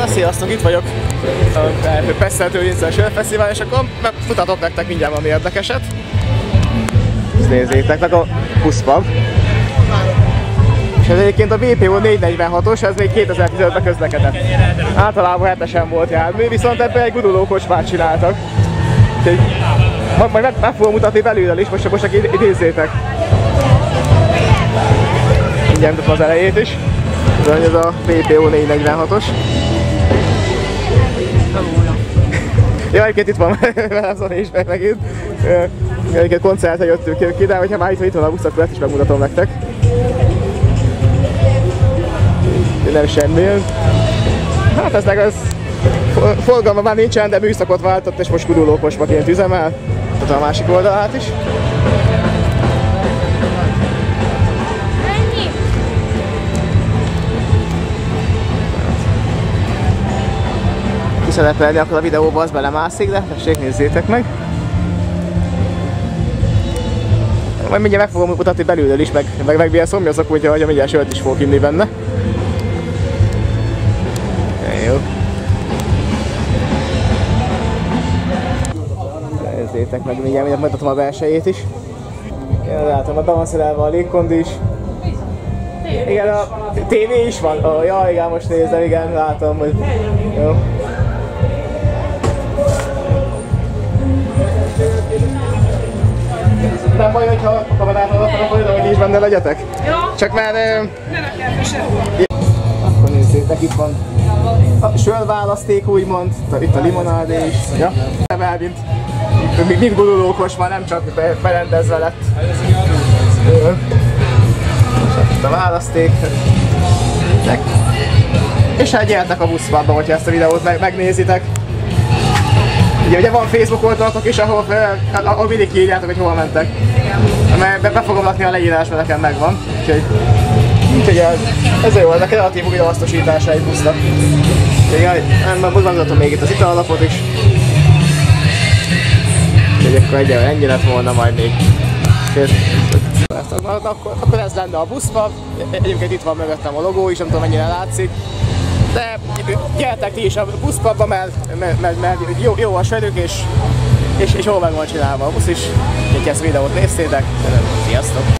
Na sziasztok, itt vagyok Pesszeltő Vincent Sörfesztivál, és akkor mutatok nektek mindjárt valami érdekeset. Ezt nézzétek meg a puszpab. És ez egyébként a BPO 446-os, ez még 2015-ben közlekedett. Általában hetesen volt jármű, viszont ebben egy guduló kocsmát csináltak. Úgyhogy majd meg, meg fogom mutatni belülről is, most, most csak idézzétek. Mindjárt az elejét is. Ez a BPO 446-os. Ja, egyébként itt van velem Zani is meg megint. Egyébként koncertre jöttünk ki, de hogyha már itt, itt van a busz, akkor ezt is megmutatom nektek. Nem semmi. Hát ez meg az forgalma már nincsen, de műszakot váltott, és most kudulókosmaként üzemel. Tehát a másik oldalát is. Kiszerepelni, akkor a videóba az belemászik, de tessék, nézzétek meg. Majd mindjárt meg fogom mutatni belülről is, meg, meg, meg milyen szomjazok, úgyhogy mindjárt sört is fogok inni benne. Jó. Nézzétek meg, mindjárt, mindjárt mutatom a belsejét is. Ja, látom, be van szerelve a légkondi is. Igen, a tévé is van. Oh, ja, igen, most nézem, igen, látom, hogy jó. Nem baj, hogyha a kamerát adottam, akkor hogy is benne legyetek? Jó. Csak már... Nem kell sehol. Akkor nézzétek, itt van a sörválaszték úgymond, itt a limonádé is. Ja. Nem el, mint, mint, mint gurulókos, már nem csak be, berendezve lett. És itt a választék. És hát gyertek a buszpadba, hogyha ezt a videót meg, megnézitek. Ugye, ugye van Facebook oldalatok is, ahol, hát, ahol mindig kiírjátok, hogy hova mentek. Mert be, be fogom lakni a leírás, mert nekem megvan. Úgyhogy, úgyhogy ez jó, ez a kreatív újrahasznosítása egy busznak. Úgyhogy nem, mutatom még itt az italapot is. Úgyhogy akkor egy ennyi lett volna majd még. Úgyhogy, akkor, akkor ez lenne a buszpap. Egyébként itt van mögöttem a logó is, nem tudom mennyire látszik. De gyertek ti is a buszpapba, mert, mert, mert, mert jó, jó a sörük, és, és, és jól meg van csinálva a busz is. Úgyhogy ezt videót néztétek. Sziasztok!